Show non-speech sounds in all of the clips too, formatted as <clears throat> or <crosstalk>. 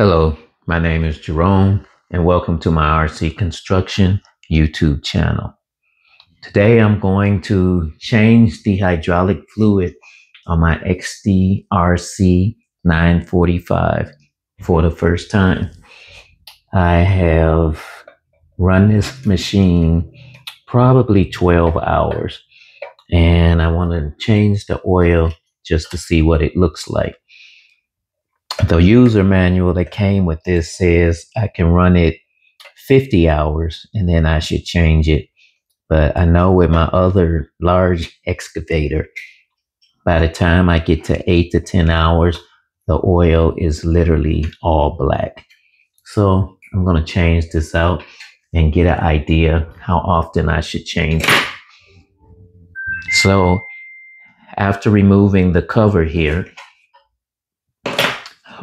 Hello, my name is Jerome, and welcome to my RC Construction YouTube channel. Today I'm going to change the hydraulic fluid on my XDRC 945 for the first time. I have run this machine probably 12 hours and I want to change the oil just to see what it looks like. The user manual that came with this says I can run it 50 hours and then I should change it. But I know with my other large excavator, by the time I get to eight to 10 hours, the oil is literally all black. So I'm going to change this out and get an idea how often I should change it. So after removing the cover here,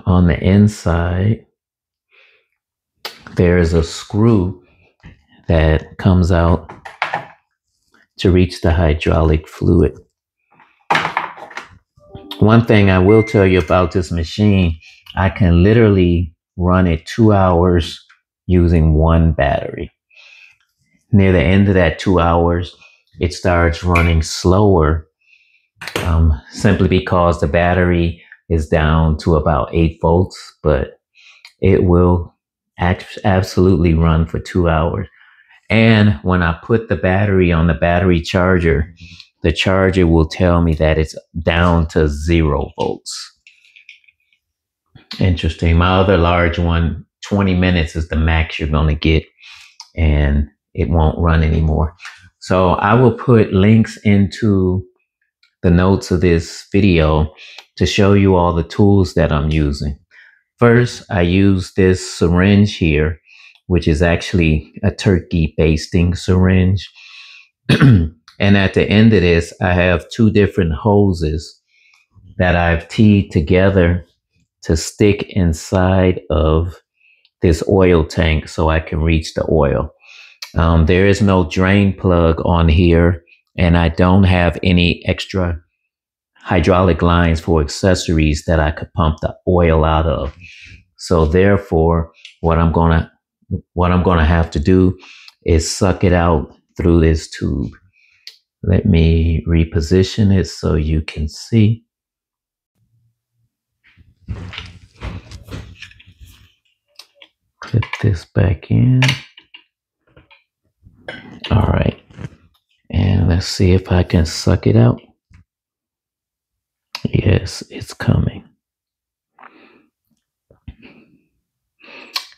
on the inside, there is a screw that comes out to reach the hydraulic fluid. One thing I will tell you about this machine, I can literally run it two hours using one battery. Near the end of that two hours, it starts running slower um, simply because the battery is down to about eight volts, but it will act- absolutely run for two hours. And when I put the battery on the battery charger, the charger will tell me that it's down to zero volts. Interesting. My other large one, 20 minutes is the max you're going to get, and it won't run anymore. So I will put links into the notes of this video to show you all the tools that I'm using. First, I use this syringe here, which is actually a turkey basting syringe. <clears throat> and at the end of this, I have two different hoses that I've teed together to stick inside of this oil tank so I can reach the oil. Um, there is no drain plug on here, and I don't have any extra hydraulic lines for accessories that I could pump the oil out of. So therefore, what I'm gonna what I'm gonna have to do is suck it out through this tube. Let me reposition it so you can see. Clip this back in. All right. And let's see if I can suck it out. Yes, it's coming.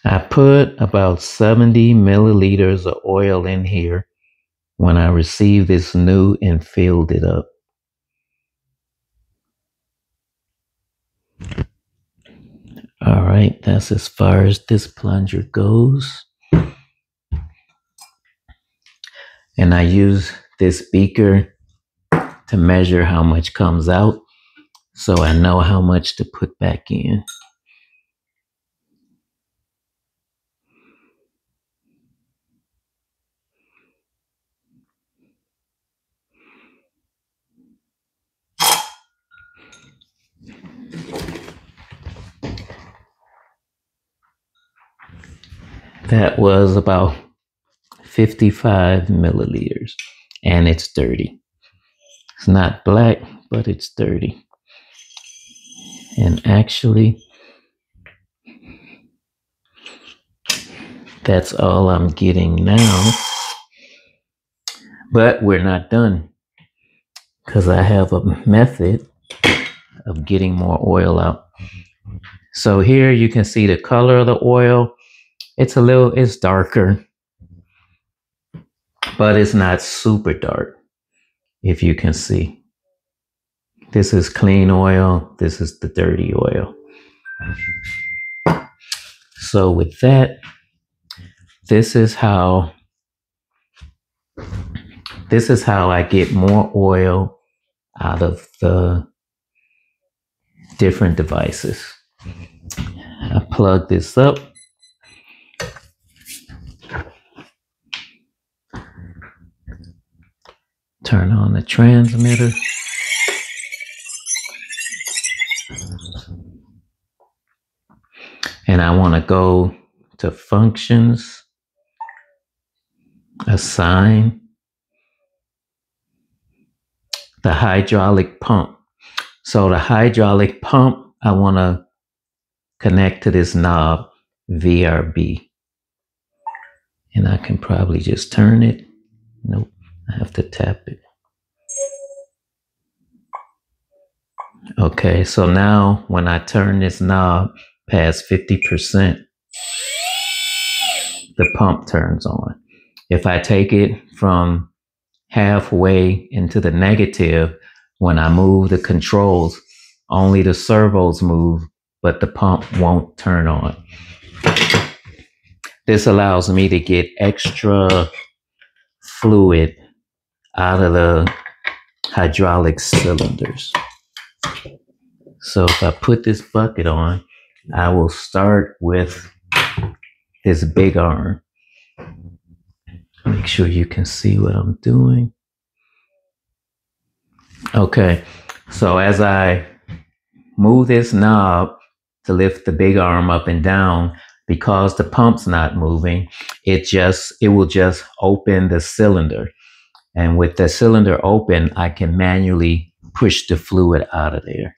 I put about 70 milliliters of oil in here when I received this new and filled it up. All right, that's as far as this plunger goes. And I use this beaker to measure how much comes out so I know how much to put back in. That was about 55 milliliters and it's dirty. It's not black, but it's dirty. And actually, that's all I'm getting now. But we're not done because I have a method of getting more oil out. So here you can see the color of the oil. It's a little, it's darker, but it's not super dark, if you can see. This is clean oil. This is the dirty oil. So with that, this is how this is how I get more oil out of the different devices. I plug this up. Turn on the transmitter. and I want to go to functions, assign the hydraulic pump. So the hydraulic pump, I want to connect to this knob VRB. And I can probably just turn it. Nope, I have to tap it. Okay, so now when I turn this knob past 50%, the pump turns on. If I take it from halfway into the negative, when I move the controls, only the servos move, but the pump won't turn on. This allows me to get extra fluid out of the hydraulic cylinders. So if I put this bucket on, I will start with this big arm. Make sure you can see what I'm doing. Okay, so as I move this knob to lift the big arm up and down, because the pump's not moving, it just it will just open the cylinder. And with the cylinder open, I can manually push the fluid out of there.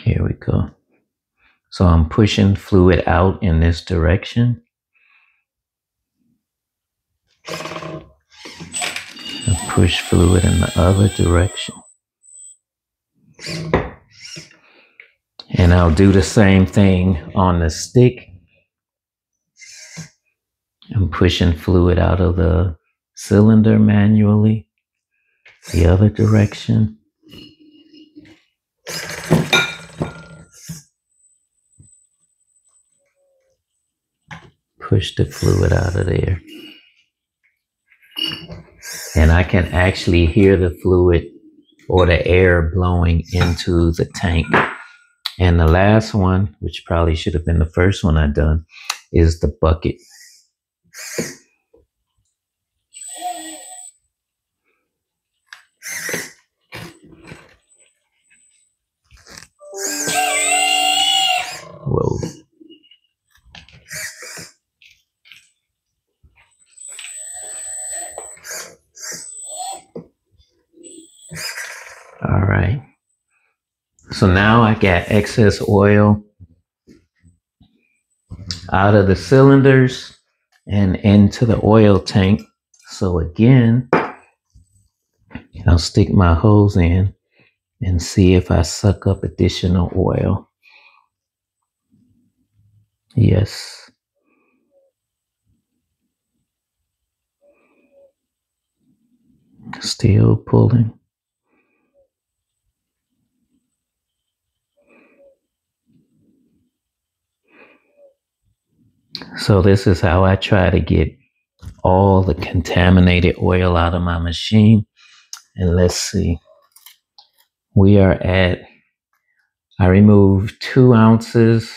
Here we go. So I'm pushing fluid out in this direction. And push fluid in the other direction. And I'll do the same thing on the stick. I'm pushing fluid out of the cylinder manually, the other direction. push the fluid out of there. And I can actually hear the fluid or the air blowing into the tank. And the last one, which probably should have been the first one I done, is the bucket. Whoa. All right. So now I got excess oil out of the cylinders and into the oil tank. So again, I'll stick my hose in and see if I suck up additional oil. Yes. Still pulling. So this is how I try to get all the contaminated oil out of my machine. And let's see. We are at, I removed two ounces.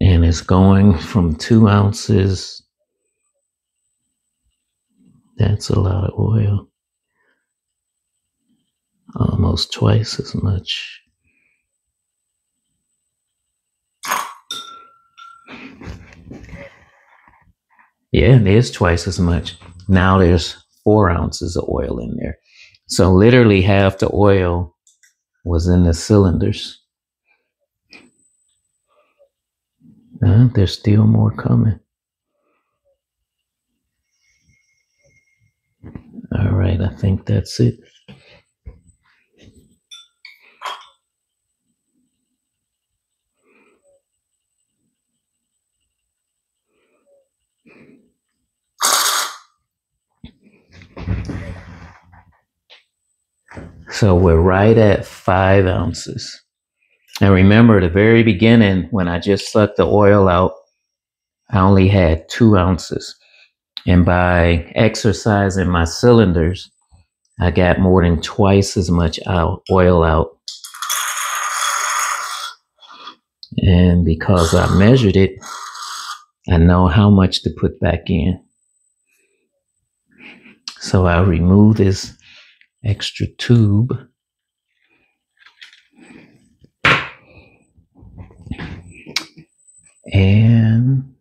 And it's going from two ounces. That's a lot of oil almost twice as much. Yeah, there's twice as much. Now there's four ounces of oil in there. So literally half the oil was in the cylinders. Uh, there's still more coming. All right, I think that's it. So we're right at five ounces. And remember, the very beginning, when I just sucked the oil out, I only had two ounces. And by exercising my cylinders, I got more than twice as much oil out. And because I measured it, I know how much to put back in. So I'll remove this extra tube. And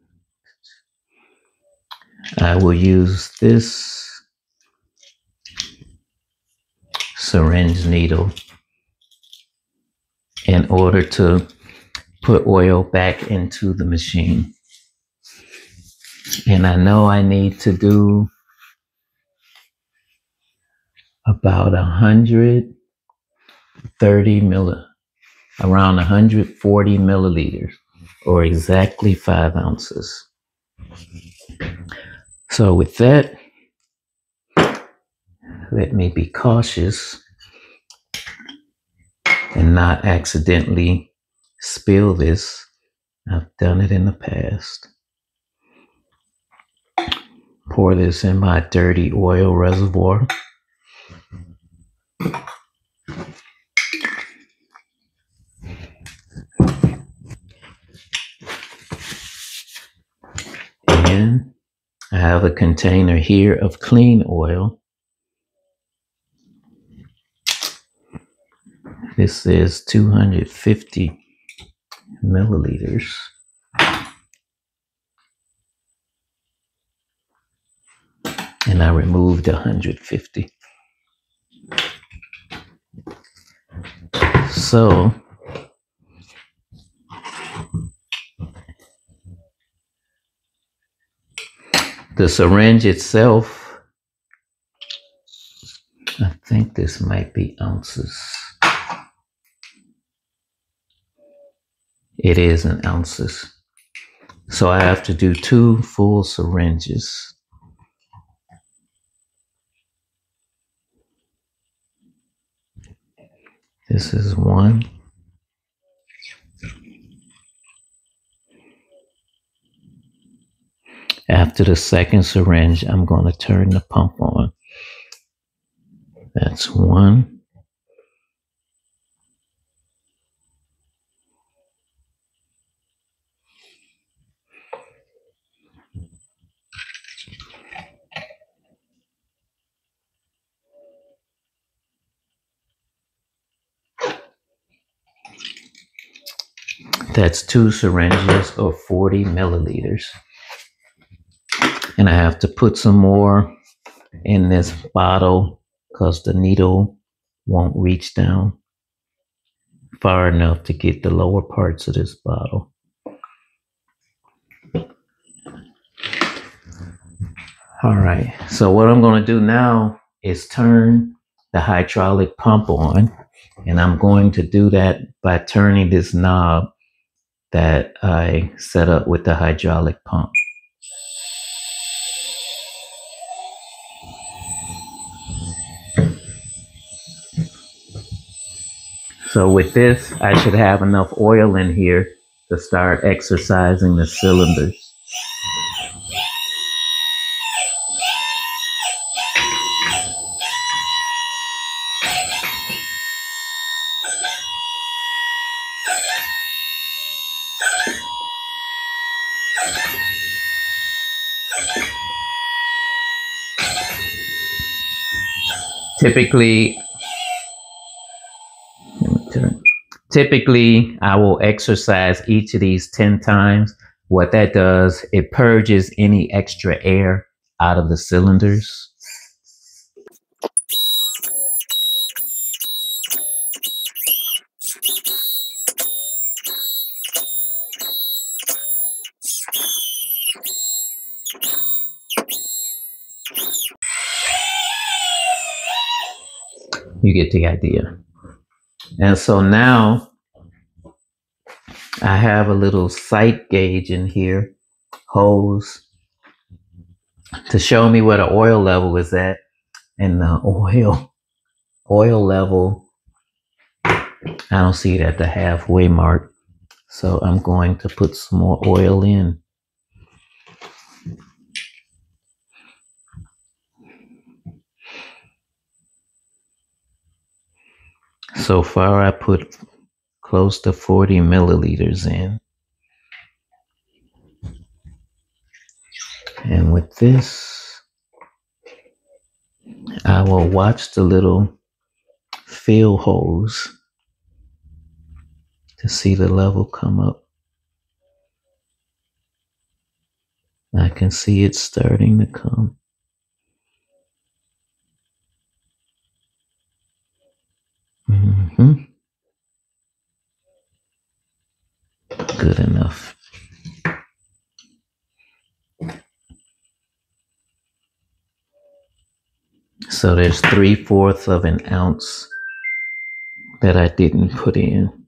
I will use this syringe needle in order to put oil back into the machine. And I know I need to do about 130 milli, around 140 milliliters, or exactly five ounces. So with that, let me be cautious and not accidentally spill this. I've done it in the past. Pour this in my dirty oil reservoir. And I have a container here of clean oil. This is 250 milliliters. And I removed 150. So the syringe itself, I think this might be ounces. It is in ounces. So I have to do two full syringes. This is one. After the second syringe, I'm going to turn the pump on. That's one. That's two syringes of 40 milliliters. And I have to put some more in this bottle because the needle won't reach down far enough to get the lower parts of this bottle. All right, so what I'm going to do now is turn the hydraulic pump on, and I'm going to do that by turning this knob that I set up with the hydraulic pump. So with this, I should have enough oil in here to start exercising the cylinders. Typically, typically I will exercise each of these 10 times. What that does, it purges any extra air out of the cylinders. You get the idea. And so now I have a little sight gauge in here, hose, to show me where the oil level is at. And the oil, oil level, I don't see it at the halfway mark. So I'm going to put some more oil in. So far, I put close to 40 milliliters in. And with this, I will watch the little fill holes to see the level come up. I can see it starting to come. Mm-hmm. Good enough. So there's three fourths of an ounce that I didn't put in.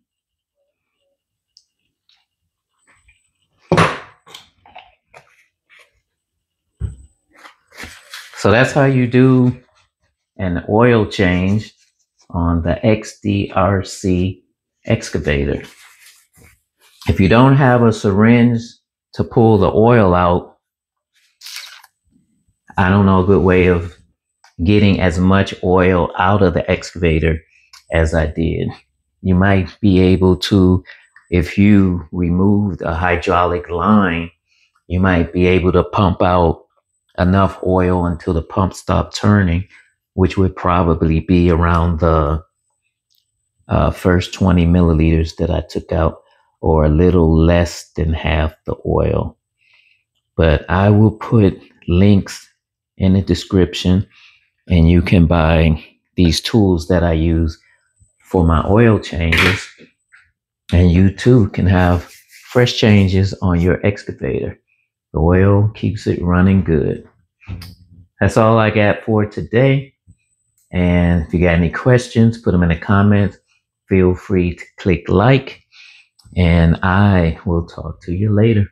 So that's how you do an oil change on the XDRC excavator. If you don't have a syringe to pull the oil out, I don't know a good way of getting as much oil out of the excavator as I did. You might be able to, if you removed a hydraulic line, you might be able to pump out enough oil until the pump stopped turning, which would probably be around the uh, first 20 milliliters that I took out, or a little less than half the oil. But I will put links in the description, and you can buy these tools that I use for my oil changes. And you too can have fresh changes on your excavator. The oil keeps it running good. That's all I got for today. And if you got any questions, put them in the comments. Feel free to click like, and I will talk to you later.